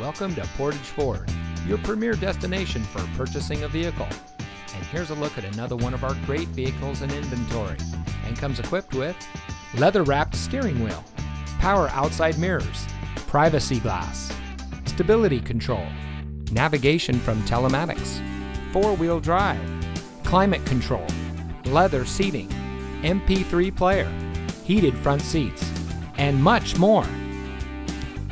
Welcome to Portage Ford, your premier destination for purchasing a vehicle. And here's a look at another one of our great vehicles in inventory and comes equipped with leather wrapped steering wheel, power outside mirrors, privacy glass, stability control, navigation from telematics, four wheel drive, climate control, leather seating, MP3 player, heated front seats, and much more.